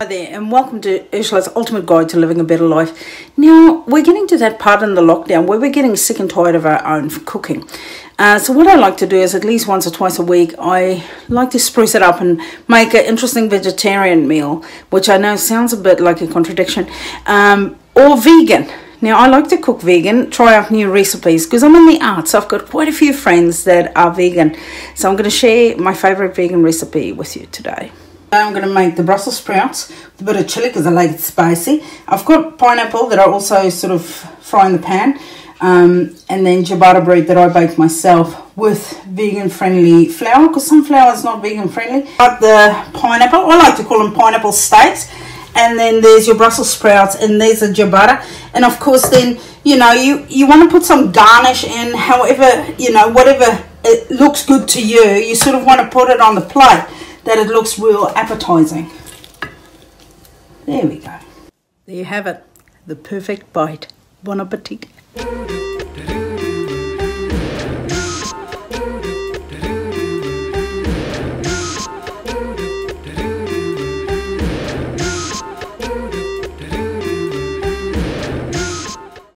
there, and welcome to Urzila's Ultimate Guide to Living a Better Life. Now, we're getting to that part in the lockdown where we're getting sick and tired of our own cooking. Uh, so, what I like to do is at least once or twice a week, I like to spruce it up and make an interesting vegetarian meal, which I know sounds a bit like a contradiction, um, or vegan. Now, I like to cook vegan, try out new recipes because I'm in the arts. I've got quite a few friends that are vegan. So, I'm going to share my favorite vegan recipe with you today. I'm going to make the Brussels sprouts with a bit of chili because I like it spicy. I've got pineapple that I also sort of fry in the pan. Um, and then ciabatta bread that I bake myself with vegan friendly flour because some flour is not vegan friendly. But the pineapple, I like to call them pineapple steaks. And then there's your Brussels sprouts and there's a ciabatta. And of course then, you know, you, you want to put some garnish in however, you know, whatever it looks good to you. You sort of want to put it on the plate that it looks real appetizing. There we go. There you have it, the perfect bite. Bon appetit.